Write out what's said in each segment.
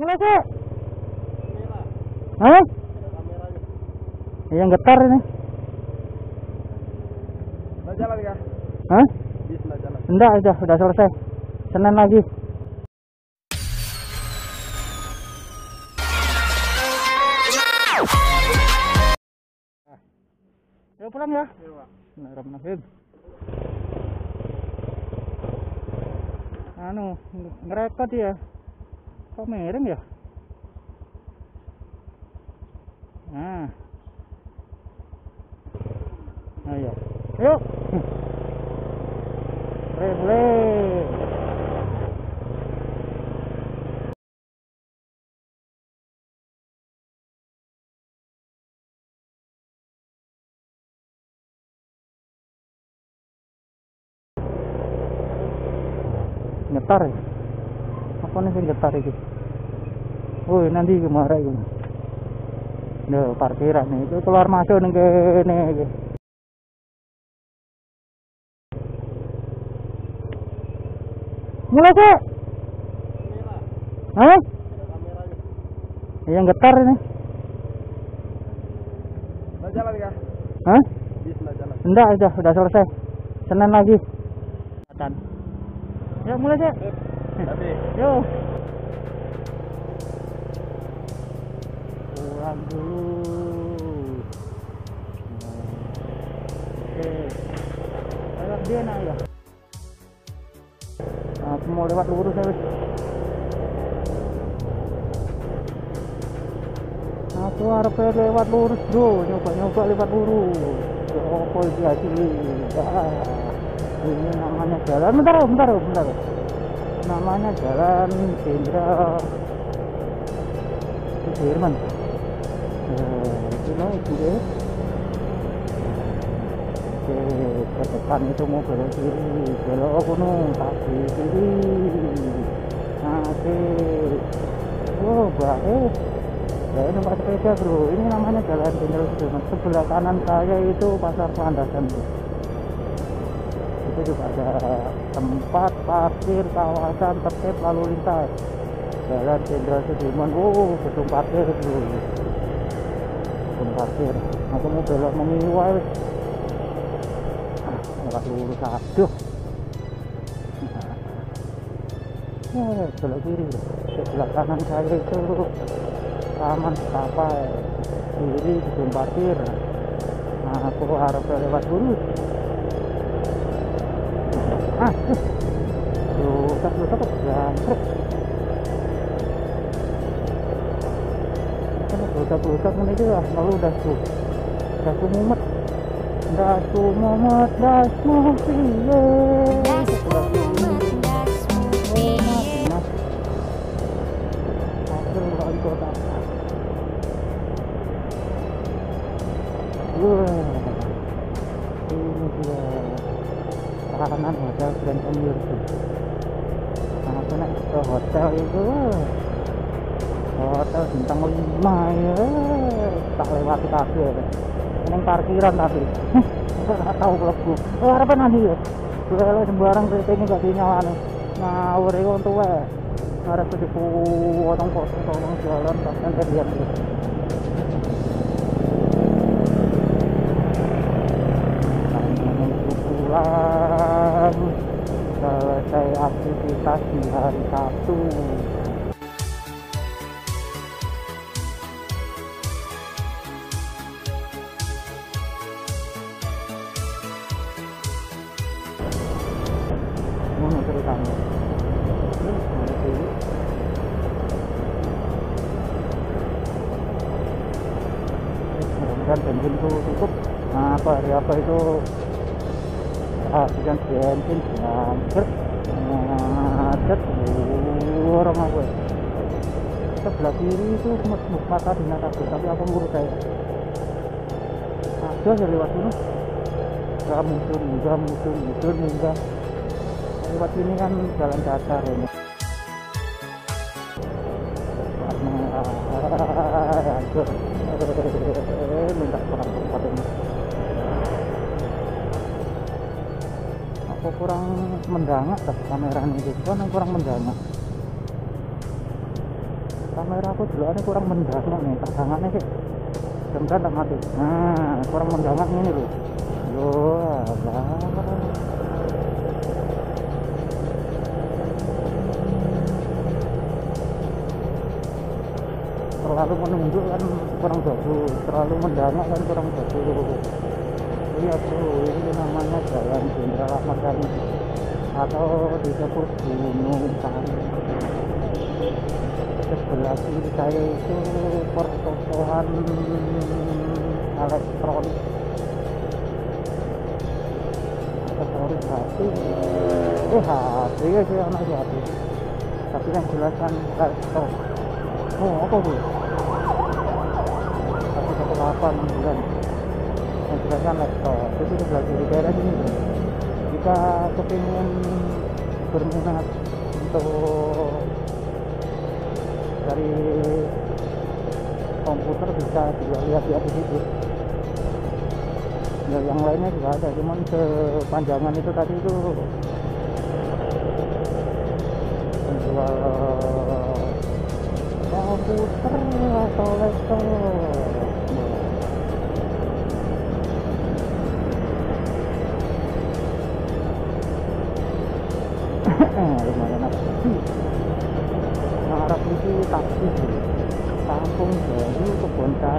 Mulai sih. Hah? Yang getar ini. Udah jalan ya? Hah? Jalan. Enggak, udah, udah selesai. Senin lagi. Ayo pulang ya. Bismillahirrahmanirrahim. Anu, ng- ngerekod ya. Kok miring ya? Nah. Ayo. Ayo. Boleh, Getar ya? Apa nih getar itu? Woi nanti kemarin itu. Duh, parkiran nih. Itu keluar masuk nih ke nih. Mulai sih. Hah? Yang getar ini. Udah jalan ya? Hah? Jalan. Enggak, udah, udah selesai. Senin lagi. Ya mulai sih. Yo. Pulang dulu. Oke. Ayo dia nak ya. Aku mau lewat lurus ya wis. Aku harap lewat lurus bro, nyoba-nyoba lewat lurus. Apa iki asli? Ah, Ini namanya jalan. Bentar, bentar, bentar namanya jalan Jenderal Sudirman loh itu oke ke depan itu mau belok kiri belok kuno kaki kiri. Nah oke oh baik saya numpak sepeda bro. Ini namanya jalan Jenderal Sudirman sebelah kanan saya itu pasar Pelandasan bro. Itu juga ada tempat parkir kawasan tertib lalu lintas. Jalan Jenderal Sudirman oh gedung parkir itu anjir aku mau belok memiwai aja lurus aduh ya belok kiri belok kanan kali itu aman apa kiri di parkir nah aku harap lewat dulu ah susah susah berantem 30 tak menit lah lalu udah tuh udah tuh mumet udah tuh mumet udah tuh ini dia hotel Grand hotel itu hotel bintang 5 ya. Tak lewati kabeh ini parkiran tapi klebu oh apa nanti ya. Gue sembarang kereta ini gak dinyalain ngawur itu untuk gue harus dipu potong potong tolong jalan bahkan kalian menuju pulang selesai aktivitas di hari Sabtu Mudah-mudahan bensin itu cukup. Nah apa hari apa itu habiskan bensin nyangkir macet orang aku sebelah kiri itu semut mata di kabeh tapi aku ngurus saya. Ada ya lewat sini. Gak muncul munggah muncul muncul. Munggah lewat sini kan jalan datar ini. Hancur minta kurang tempat ini aku kurang mendangak tas kamera ini. Kan kurang mendangak kamera aku dulu ini kurang mendadak nih tegangannya sih jam tak mati. Nah kurang mendadak ini loh loh alah terlalu menunduk kan kurang bagus. Terlalu mendadak kan kurang bagus. Iya bro ini namanya jalan Jenderal Ahmad Yani atau disebut Gunung Sari sebelah kiri saya itu pertokohan elektronik. Aksesoris HP eh HP ya sih anak HP tapi yang jelas kan laptop oh apa bu delapan bulan yang kan laptop itu sebelah kiri daerah sini bro jika kepingin berminat untuk dari komputer bisa juga lihat-lihat di situ ya yang lainnya juga ada. Cuman sepanjangan itu tadi itu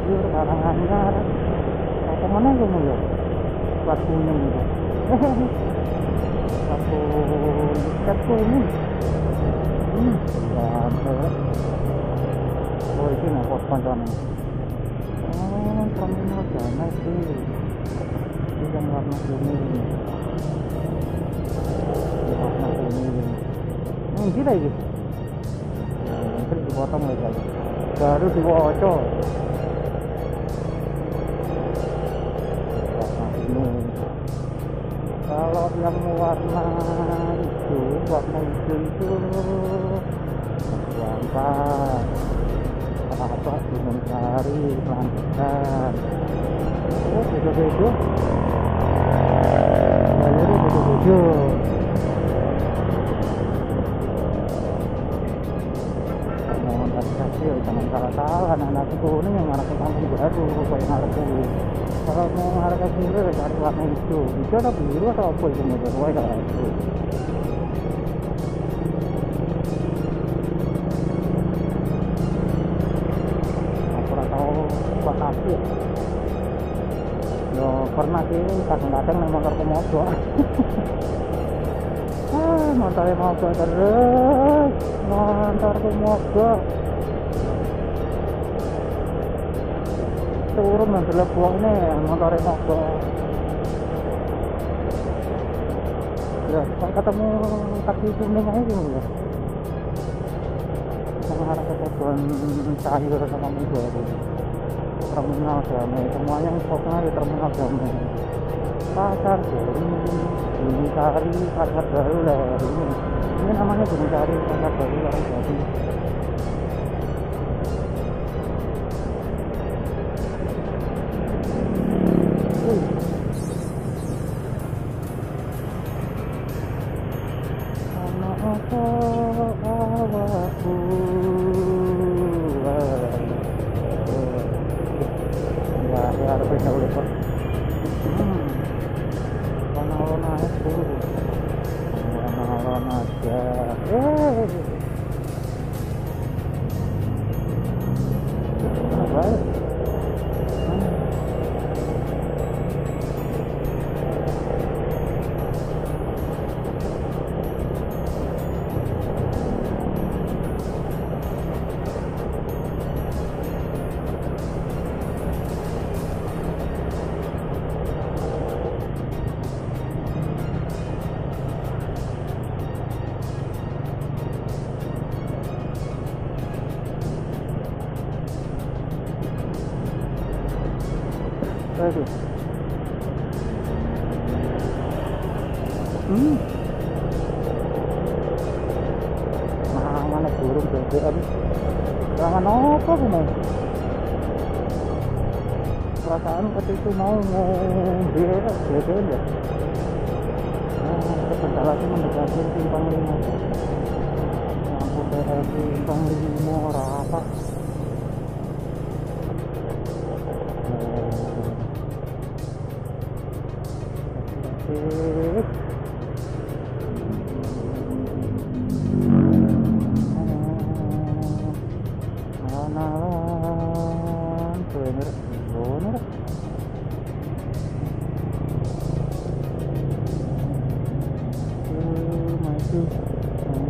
sayur karanganyar apa mana itu ya plat kuning itu satu tiket kuning. Hmm mantap oh ini nih pos koncone oh terminal dana itu ini yang warna kuning. Warna kuning. Ini gila ini. Terus dipotong lagi baru diwoco yang warna hijau warna hijau itu gampang apa gunung sari lanjutan oh beda-beda bayarnya beda-beda mohon kasih kasih ya jangan salah salah anak-anak kuning yang ke kampung baru kayak kuwi kalau mau ke biru ya cari warna hijau. Hijau atau biru atau itu motor itu. Aku tapi yo pernah sih kadang-kadang motorku mogok ah motornya terus. Motorku mogok turun dan berlebuh ini motornya mogok ya kok ketemu taksi kuning aja gitu ya? Sama arah ke kebun sayur sama baru terminal damai semuanya fokusnya di terminal damai pasar baru Gunung Sari pasar baru lah. Ini ini namanya Gunung Sari pasar baru lah jadi Aduh. Hmm. Nah, mana burung BBM? Jangan apa kamu? Perasaan ketika itu mau ngombe BBM ya? Nah, sebentar lagi mendekati simpang lima. Lampu daerah simpang lima rapat.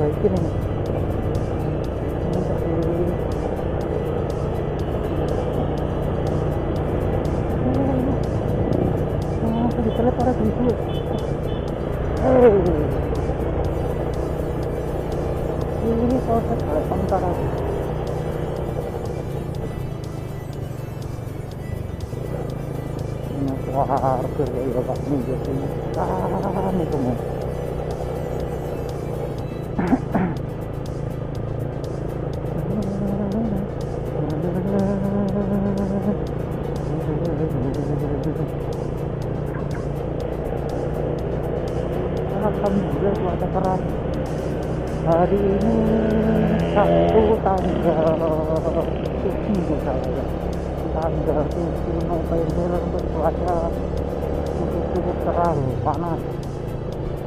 ini ditelet orang gitu ini kalau saya sebentar lagi Wah, harga ya, Pak. Ini biasanya. Ah, ini. Tanggal 7 November cuaca cukup cukup cerah loh, panas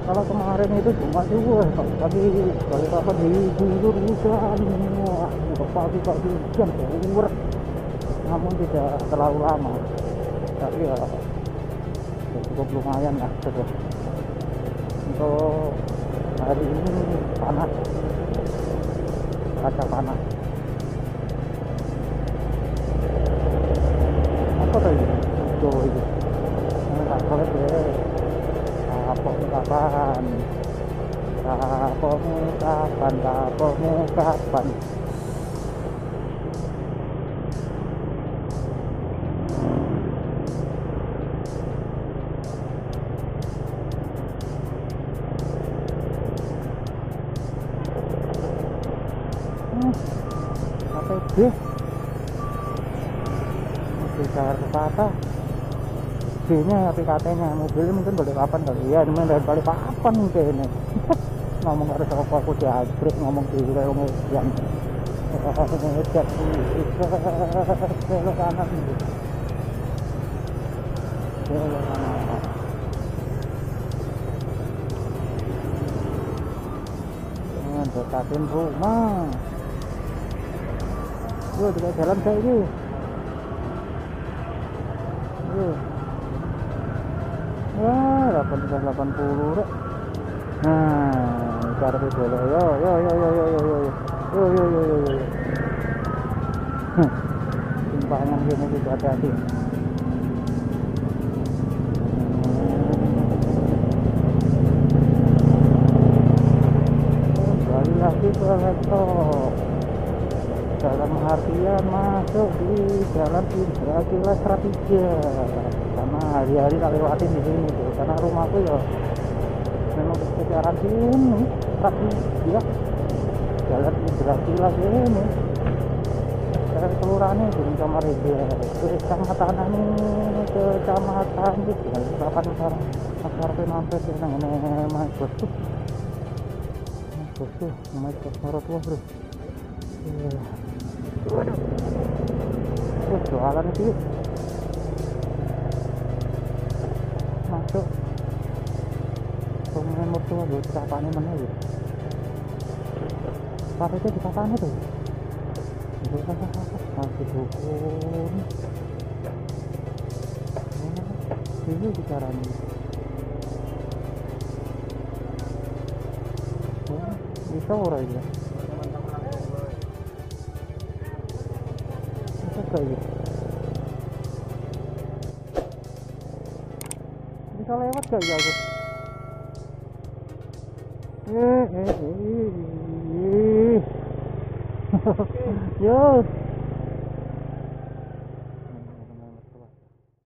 kalau kemarin itu cuma dua tapi kali kapan diguyur hujan wah pagi-pagi hujan keluar namun tidak terlalu lama tapi ya ya cukup lumayan lah sudah untuk hari ini panas kaca panas banget ya sapong kapan sapong kapan sapong kapan apa hmm. itu? Masih cara patah. B nya PKT nya mobilnya mungkin balik kapan kali ya ini dari balik kapan mungkin ngomong harus apa aku diabrik ngomong di kayak ngomong yang ngejak belok kanan gitu belok kanan Nah, dekatin rumah Yuk, kita jalan saya ini Yuk. 880 rek. Nah, karepe boleh. Yo yo yo yo yo yo yo. Yo yo yo yo yo. Timpangan kene mesti hati-hati. Kembali lagi ke laptop. Dalam harian masuk di Jalan Indra Kila 103 hari-hari tak lewatin di sini gitu. Karena rumahku ya memang sekitaran sini tapi ya jalan berlatih lagi ini saya kelurahan ini di kamar ini. Kecamatan ini kecamatan itu kan kapan ntar ntar penampe sih nang ini mas tuh. Mas tuh marot wah bro. Iya. Jualan sih. Pemenang mertua gue dikatanya mana ya. Pada itu dikatanya tuh Gue kata apa? Masih hukum Ini bicaranya. Bisa orang ya Bisa kayak bisa lewat gak ya aku Mm-hmm. Yo.